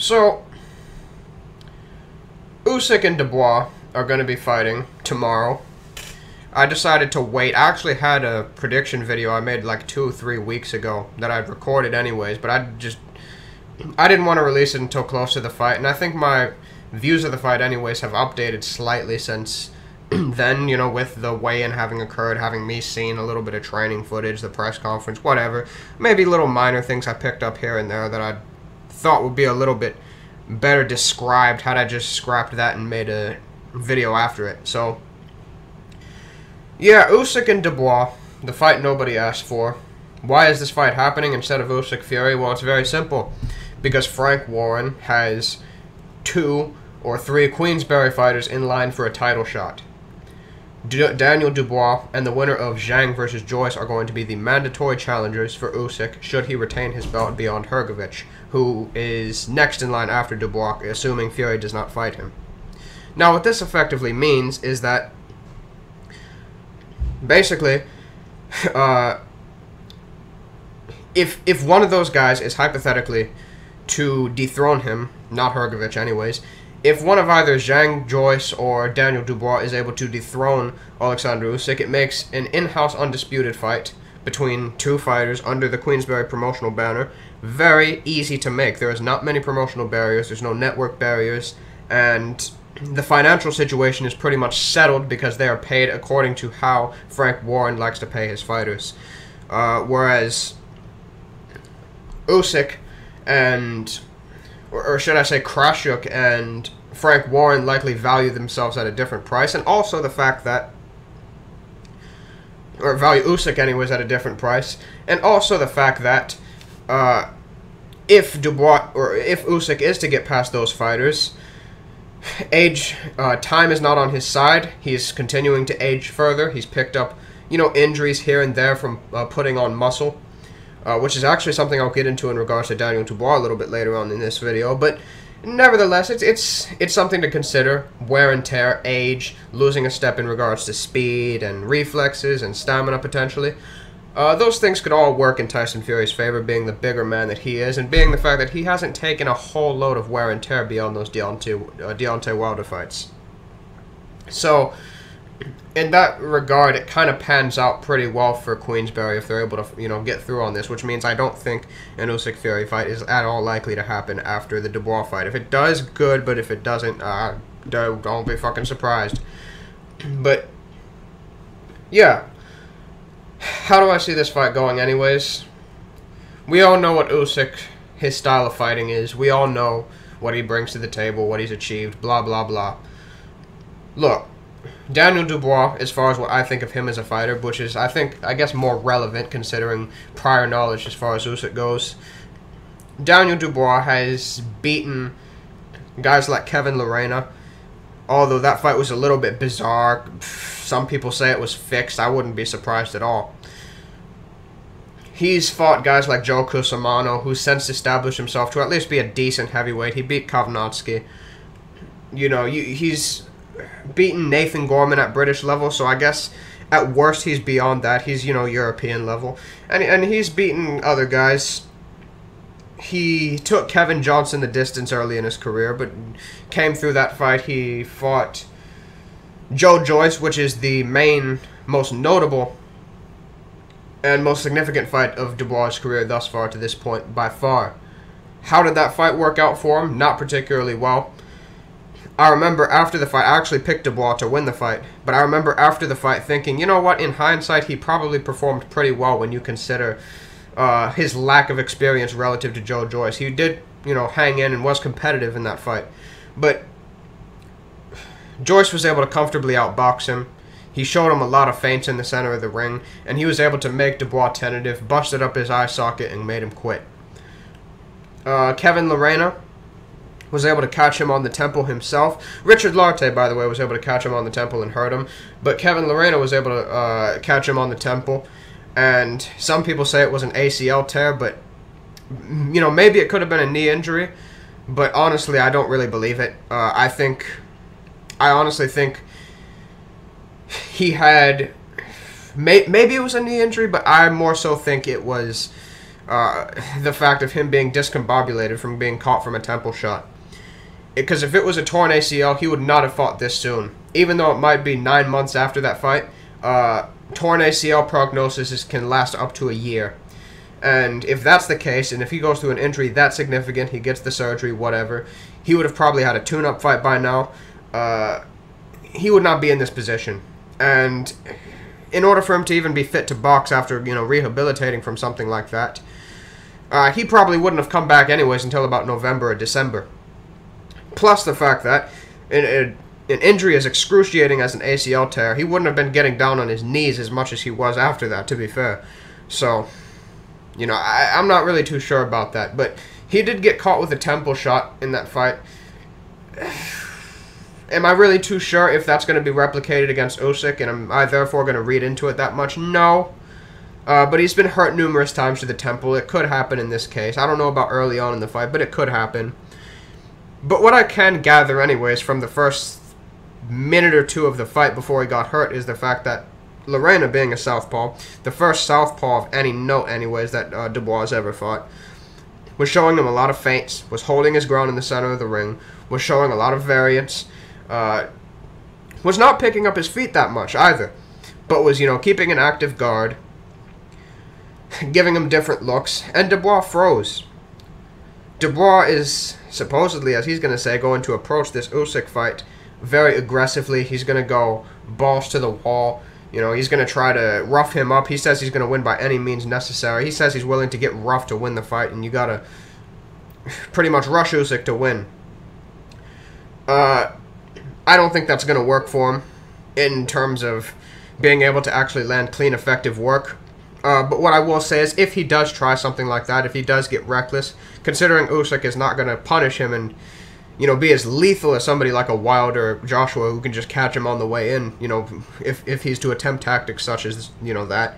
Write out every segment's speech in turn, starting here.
So, Usyk and Dubois are going to be fighting tomorrow. I decided to wait. I actually had a prediction video I made like two or three weeks ago that I'd recorded anyways, but I just I didn't want to release it until close to the fight, and I think my views of the fight anyways have updated slightly since then, you know, with the weigh-in having occurred, having me seen a little bit of training footage, the press conference, whatever. Maybe little minor things I picked up here and there that I thought would be a little bit better described had I just scrapped that and made a video after it. So, yeah, Usyk and Dubois, the fight nobody asked for. Why is this fight happening instead of Usyk Fury? Well, it's very simple. Because Frank Warren has two or three Queensberry fighters in line for a title shot. D- Daniel Dubois and the winner of Zhang versus Joyce are going to be the mandatory challengers for Usyk should he retain his belt beyond Hrgovic, who is next in line after Dubois, assuming Fury does not fight him. Now, what this effectively means is that basically, uh, if if one of those guys is hypothetically to dethrone him, not Hrgovic anyways, if one of either Zhang Joyce or Daniel Dubois is able to dethrone Alexander Usyk, it makes an in-house undisputed fight between two fighters under the Queensberry promotional banner very easy to make. There is not many promotional barriers. There's no network barriers, and the financial situation is pretty much settled because they are paid according to how Frank Warren likes to pay his fighters. Uh, whereas Usyk and or, or should I say Krassyuk and Frank Warren likely value themselves at a different price, and also the fact that or value Usyk anyways at a different price, and also the fact that uh, if Dubois or if Usyk is to get past those fighters, age uh, time is not on his side. He's continuing to age further. He's picked up you know injuries here and there from uh, putting on muscle uh, which is actually something I'll get into in regards to Daniel Dubois a little bit later on in this video. But nevertheless, it's it's it's something to consider: wear and tear, age, losing a step in regards to speed and reflexes and stamina potentially. Uh, those things could all work in Tyson Fury's favor, being the bigger man that he is, and being the fact that he hasn't taken a whole load of wear and tear beyond those Deontay, uh, Deontay Wilder fights. So, in that regard, it kind of pans out pretty well for Queensberry if they're able to, you know, get through on this, which means I don't think an Usyk Fury fight is at all likely to happen after the Dubois fight. If it does, good, but if it doesn't, uh, don't, don't be fucking surprised. But, yeah. How do I see this fight going, anyways? We all know what Usyk, his style of fighting is. We all know what he brings to the table, what he's achieved, blah, blah, blah. Look, Daniel Dubois, as far as what I think of him as a fighter, which is, I think, I guess, more relevant considering prior knowledge as far as Usyk goes. Daniel Dubois has beaten guys like Kevin Lerena, although that fight was a little bit bizarre. Some people say it was fixed. I wouldn't be surprised at all. He's fought guys like Joe Cusumano, who's since established himself to at least be a decent heavyweight. He beat Kownacki. You know, he's beaten Nathan Gorman at British level, so I guess at worst he's beyond that. He's you know European level, and and he's beaten other guys. He took Kevin Johnson the distance early in his career, but came through that fight. He fought Joe Joyce, which is the main, most notable, and most significant fight of Dubois' career thus far to this point by far. How did that fight work out for him? Not particularly well. I remember after the fight, I actually picked Dubois to win the fight, but I remember after the fight thinking, you know what, in hindsight, he probably performed pretty well when you consider uh, his lack of experience relative to Joe Joyce. He did, you know, hang in and was competitive in that fight, but Joyce was able to comfortably outbox him. He showed him a lot of feints in the center of the ring, and he was able to make Dubois tentative, busted up his eye socket, and made him quit. Uh, Kevin Lerena was able to catch him on the temple himself. Richard Lartey, by the way, was able to catch him on the temple and hurt him. But Kevin Lerena was able to uh, catch him on the temple. And some people say it was an ACL tear, but, you know, maybe it could have been a knee injury. But honestly, I don't really believe it. Uh, I think, I honestly think he had, may, maybe it was a knee injury, but I more so think it was uh, the fact of him being discombobulated from being caught from a temple shot. Because if it was a torn ACL, he would not have fought this soon. Even though it might be nine months after that fight, uh, torn ACL prognosis is, can last up to a year. And if that's the case, and if he goes through an injury that significant, he gets the surgery, whatever, he would have probably had a tune-up fight by now. Uh, he would not be in this position. And in order for him to even be fit to box after, you know, rehabilitating from something like that, uh, he probably wouldn't have come back anyways until about November or December. Plus the fact that an, an injury as excruciating as an ACL tear, he wouldn't have been getting down on his knees as much as he was after that, to be fair. So, you know, I, I'm not really too sure about that. But he did get caught with a temple shot in that fight. Am I really too sure if that's going to be replicated against Usyk, and am I therefore going to read into it that much? No. Uh, but he's been hurt numerous times to the temple. It could happen in this case. I don't know about early on in the fight, but it could happen. But what I can gather, anyways, from the first minute or two of the fight before he got hurt is the fact that Lerena, being a southpaw, the first southpaw of any note, anyways, that uh, Dubois ever fought, was showing him a lot of feints, was holding his ground in the center of the ring, was showing a lot of variance, uh, was not picking up his feet that much either, but was, you know, keeping an active guard, giving him different looks, and Dubois froze. Dubois is supposedly, as he's going to say, going to approach this Usyk fight very aggressively. He's going to go balls to the wall. You know, he's going to try to rough him up. He says he's going to win by any means necessary. He says he's willing to get rough to win the fight, and you got to pretty much rush Usyk to win. Uh, I don't think that's going to work for him in terms of being able to actually land clean, effective work. Uh, but what I will say is, if he does try something like that, if he does get reckless, considering Usyk is not going to punish him and you know be as lethal as somebody like a Wilder Joshua who can just catch him on the way in, you know, if if he's to attempt tactics such as you know that,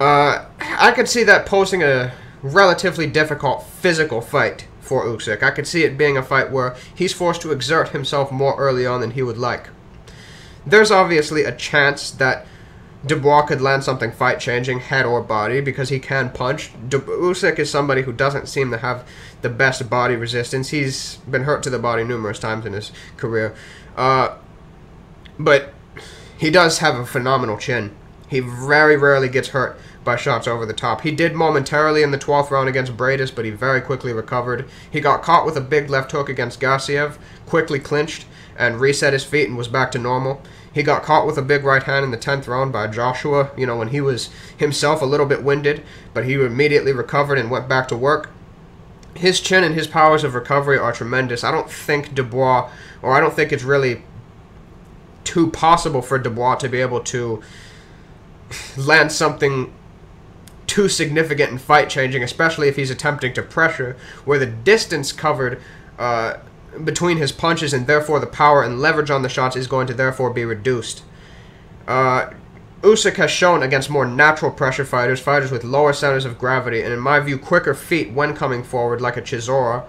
uh, I could see that posing a relatively difficult physical fight for Usyk. I could see it being a fight where he's forced to exert himself more early on than he would like. There's obviously a chance that Dubois could land something fight changing, head or body, because he can punch. Du- Usyk is somebody who doesn't seem to have the best body resistance. He's been hurt to the body numerous times in his career. Uh, but he does have a phenomenal chin. He very rarely gets hurt by shots over the top. He did momentarily in the 12th round against Briedis, but he very quickly recovered. He got caught with a big left hook against Gassiev, quickly clinched, and reset his feet and was back to normal. He got caught with a big right hand in the 10th round by Joshua, you know, when he was himself a little bit winded, but he immediately recovered and went back to work. His chin and his powers of recovery are tremendous. I don't think Dubois, or I don't think it's really too possible for Dubois to be able to land something too significant and fight changing, especially if he's attempting to pressure, where the distance covered uh, between his punches, and therefore the power and leverage on the shots is going to therefore be reduced. Uh, Usyk has shown against more natural pressure fighters, fighters with lower centers of gravity, and in my view, quicker feet when coming forward, like a Chisora.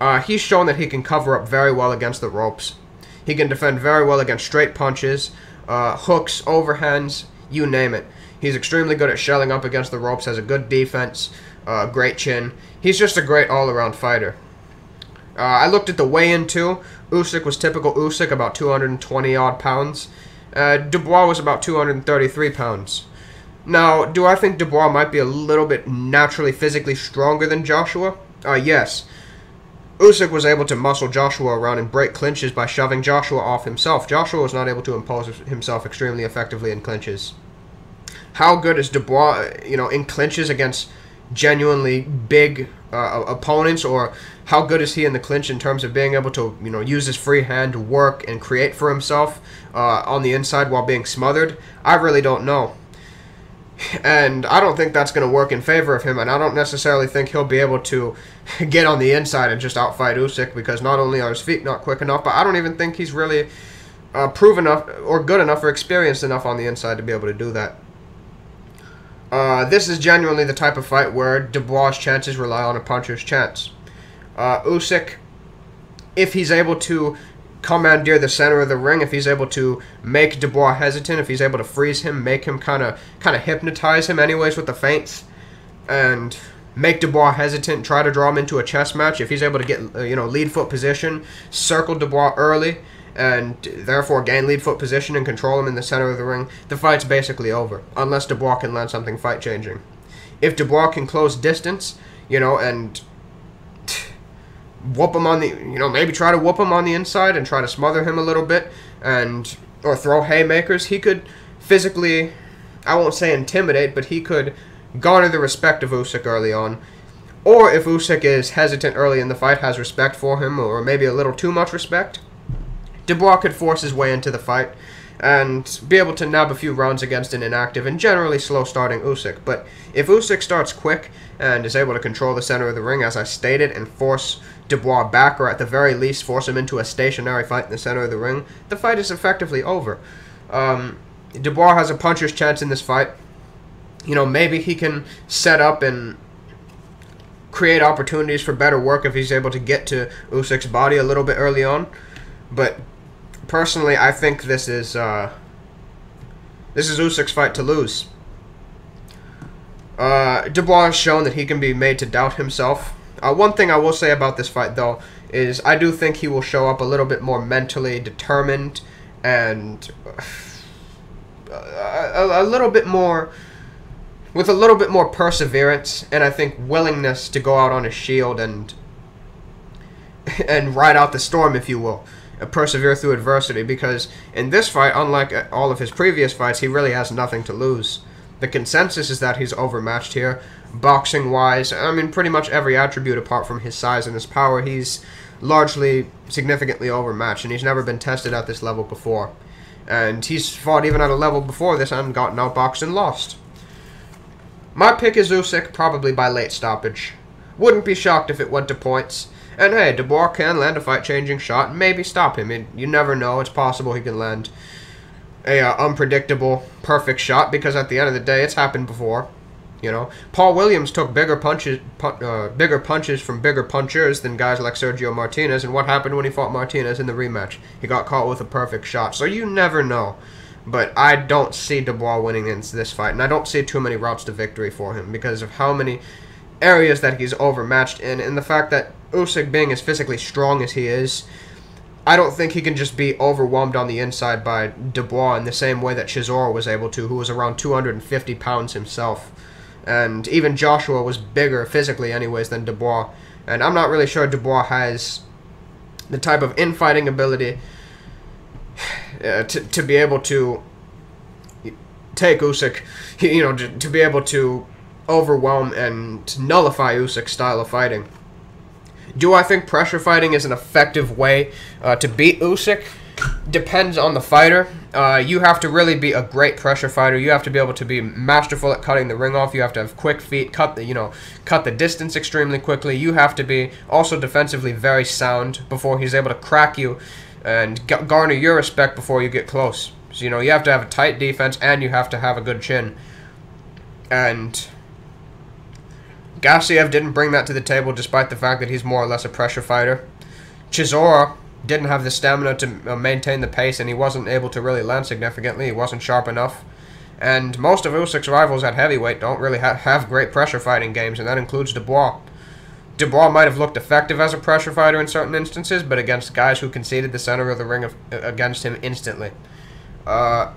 Uh, he's shown that he can cover up very well against the ropes. He can defend very well against straight punches, uh, hooks, overhands, you name it. He's extremely good at shelling up against the ropes, has a good defense, uh, great chin. He's just a great all-around fighter. Uh, I looked at the weigh-in too. Usyk was typical Usyk, about 220 odd pounds. Uh, Dubois was about 233 pounds. Now, do I think Dubois might be a little bit naturally physically stronger than Joshua? Uh, yes. Usyk was able to muscle Joshua around and break clinches by shoving Joshua off himself. Joshua was not able to impose himself extremely effectively in clinches. How good is Dubois, you know, in clinches against genuinely big uh, opponents, or how good is he in the clinch in terms of being able to you know use his free hand to work and create for himself uh, on the inside while being smothered? I really don't know. And I don't think that's going to work in favor of him, and I don't necessarily think he'll be able to get on the inside and just outfight Usyk because not only are his feet not quick enough, but I don't even think he's really uh, proven enough or good enough or experienced enough on the inside to be able to do that. Uh, this is genuinely the type of fight where Dubois' chances rely on a puncher's chance. Uh, Usyk, if he's able to commandeer the center of the ring, if he's able to make Dubois hesitant, if he's able to freeze him, make him kind of kind of hypnotize him anyways with the feints, and make Dubois hesitant, try to draw him into a chess match. If he's able to get uh, you know lead foot position, circle Dubois early, and therefore gain lead foot position and control him in the center of the ring, the fight's basically over unless Dubois can land something fight changing. If Dubois can close distance, you know, and whoop him on the you know maybe try to whoop him on the inside and try to smother him a little bit and or throw haymakers he could physically I won't say intimidate but he could garner the respect of Usyk early on or if Usyk is hesitant early in the fight has respect for him or maybe a little too much respect Dubois could force his way into the fight and be able to nab a few rounds against an inactive and generally slow starting Usyk. But if Usyk starts quick and is able to control the center of the ring, as I stated, and force Dubois back, or at the very least force him into a stationary fight in the center of the ring, the fight is effectively over. Um, Dubois has a puncher's chance in this fight. You know, maybe he can set up and create opportunities for better work if he's able to get to Usyk's body a little bit early on. But personally, I think this is uh, this is Usyk's fight to lose. Uh, Dubois has shown that he can be made to doubt himself. Uh, one thing I will say about this fight, though, is I do think he will show up a little bit more mentally determined and uh, a, a, little bit more with a little bit more perseverance and I think willingness to go out on a shield and and ride out the storm, if you will persevere through adversity because in this fight, unlike all of his previous fights, he really has nothing to lose. The consensus is that he's overmatched here. Boxing wise, I mean, pretty much every attribute apart from his size and his power, he's largely significantly overmatched, and he's never been tested at this level before. And he's fought even at a level before this and gotten outboxed and lost. My pick is Usyk, probably by late stoppage. Wouldn't be shocked if it went to points. And hey, Dubois can land a fight-changing shot and maybe stop him. It, you never know. It's possible he can land a uh, unpredictable, perfect shot because at the end of the day, it's happened before. You know, Paul Williams took bigger punches, uh, bigger punches from bigger punchers than guys like Sergio Martinez. And what happened when he fought Martinez in the rematch? He got caught with a perfect shot. So you never know. But I don't see Dubois winning in this fight, and I don't see too many routes to victory for him because of how many areas that he's overmatched in, and the fact that Usyk being as physically strong as he is, I don't think he can just be overwhelmed on the inside by Dubois in the same way that Chisora was able to, who was around 250 pounds himself. And even Joshua was bigger physically, anyways, than Dubois. And I'm not really sure Dubois has the type of infighting ability uh, to, to be able to take Usyk, you know, to, to be able to overwhelm and nullify Usyk's style of fighting. Do I think pressure fighting is an effective way uh, to beat Usyk? Depends on the fighter. Uh, you have to really be a great pressure fighter. You have to be able to be masterful at cutting the ring off. You have to have quick feet, cut the you know cut the distance extremely quickly. You have to be also defensively very sound before he's able to crack you and garner your respect before you get close. So you know you have to have a tight defense and you have to have a good chin. And Gassiev didn't bring that to the table despite the fact that he's more or less a pressure fighter. Chisora didn't have the stamina to uh, maintain the pace, and he wasn't able to really land significantly. He wasn't sharp enough. And most of Usyk's rivals at heavyweight don't really ha have great pressure fighting games, and that includes Dubois. Dubois might have looked effective as a pressure fighter in certain instances, but against guys who conceded the center of the ring of, uh, against him instantly. Uh,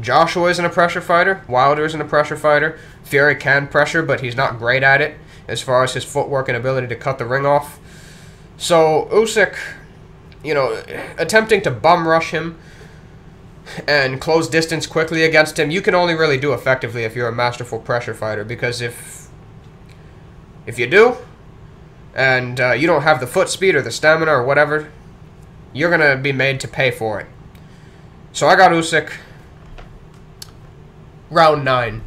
Joshua isn't a pressure fighter. Wilder isn't a pressure fighter. Fury can pressure, but he's not great at it as far as his footwork and ability to cut the ring off. So Usyk, you know, attempting to bum rush him and close distance quickly against him, you can only really do effectively if you're a masterful pressure fighter. Because if if you do, and uh, you don't have the foot speed or the stamina or whatever, you're gonna be made to pay for it. So I got Usyk round nine.